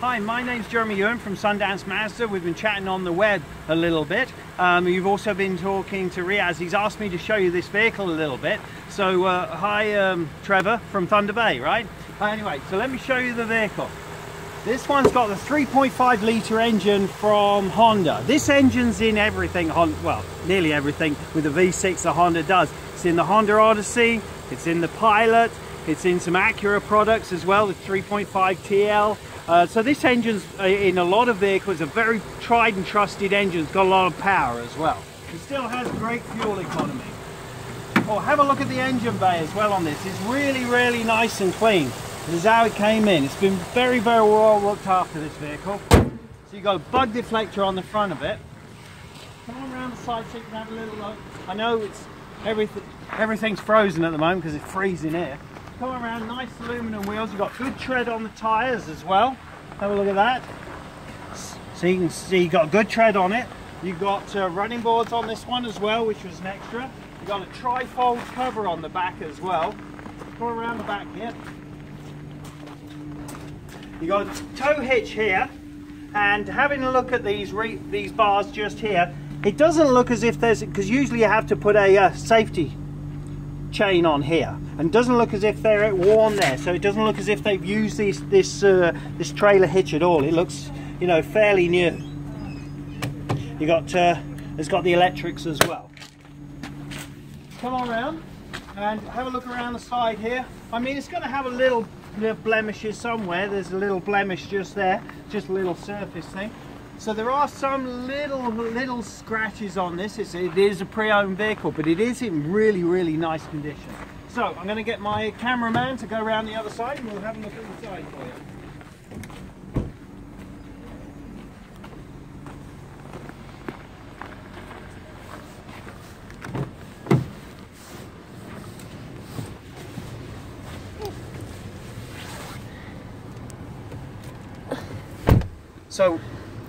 Hi, my name's Jeremy Yuen from Sundance Mazda. We've been chatting on the web a little bit. Um, you've also been talking to Riaz. He's asked me to show you this vehicle a little bit. So, uh, hi, um, Trevor from Thunder Bay, right? Anyway, so let me show you the vehicle. This one's got the 3.5 litre engine from Honda. This engine's in everything, well, nearly everything with the V6 that Honda does. It's in the Honda Odyssey, it's in the Pilot, it's in some Acura products as well, the 3.5 TL. Uh, so this engine's uh, in a lot of vehicles a very tried and trusted engine. It's got a lot of power as well. It still has great fuel economy. Oh, have a look at the engine bay as well on this. It's really, really nice and clean. This is how it came in. It's been very, very well looked after, this vehicle. So you've got a bug deflector on the front of it. Come on around the side so you can have a little look. I know it's everything, everything's frozen at the moment because it's freezing here. Come around, nice aluminum wheels. You've got good tread on the tyres as well. Have a look at that. So you can see you've got good tread on it. You've got uh, running boards on this one as well, which was an extra. You've got a tri-fold cover on the back as well. Go around the back here. You've got a tow hitch here. And having a look at these these bars just here, it doesn't look as if there's, because usually you have to put a uh, safety chain on here. And doesn't look as if they're worn there so it doesn't look as if they've used this this uh, this trailer hitch at all. It looks you know fairly new. You got uh, it's got the electrics as well. Come on around and have a look around the side here. I mean it's going to have a little, little blemishes somewhere. There's a little blemish just there just a little surface thing so there are some little little scratches on this. It's, it is a pre-owned vehicle, but it is in really, really nice condition. So I'm going to get my cameraman to go around the other side and we'll have a look at the side for you. So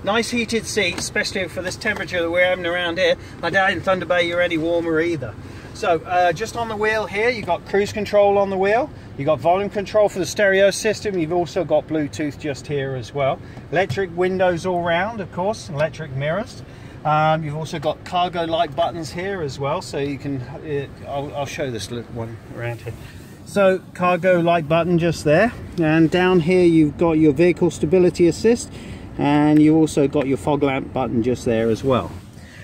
Nice heated seats, especially for this temperature that we're having around here. I doubt in Thunder Bay you're any warmer either. So uh, just on the wheel here, you've got cruise control on the wheel. You've got volume control for the stereo system. You've also got Bluetooth just here as well. Electric windows all round, of course, electric mirrors. Um, you've also got cargo light buttons here as well, so you can, uh, I'll, I'll show this little one around here. So cargo light button just there. And down here you've got your vehicle stability assist and you also got your fog lamp button just there as well.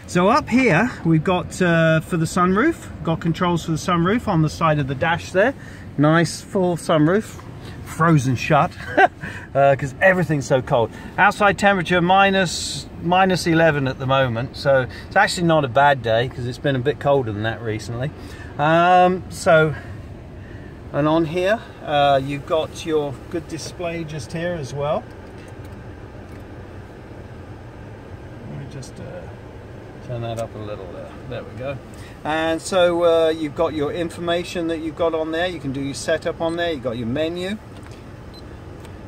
So up here we've got uh, for the sunroof got controls for the sunroof on the side of the dash there. Nice full sunroof frozen shut because uh, everything's so cold. Outside temperature minus minus 11 at the moment so it's actually not a bad day because it's been a bit colder than that recently. Um, so and on here uh, you've got your good display just here as well just uh, turn that up a little there. There we go. And so uh, you've got your information that you've got on there. You can do your setup on there. You've got your menu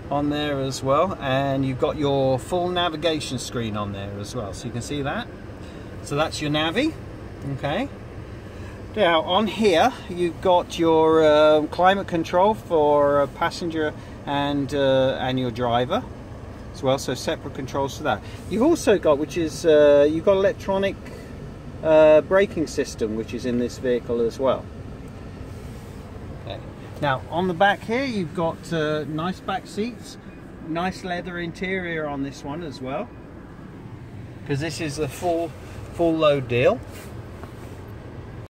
on there as well. And you've got your full navigation screen on there as well. So you can see that. So that's your Navi. Okay. Now on here you've got your uh, climate control for passenger and uh, and your driver as well, so separate controls for that. You've also got, which is, uh, you've got electronic uh, braking system, which is in this vehicle as well. Okay. Now, on the back here, you've got uh, nice back seats, nice leather interior on this one as well, because this is a full, full load deal.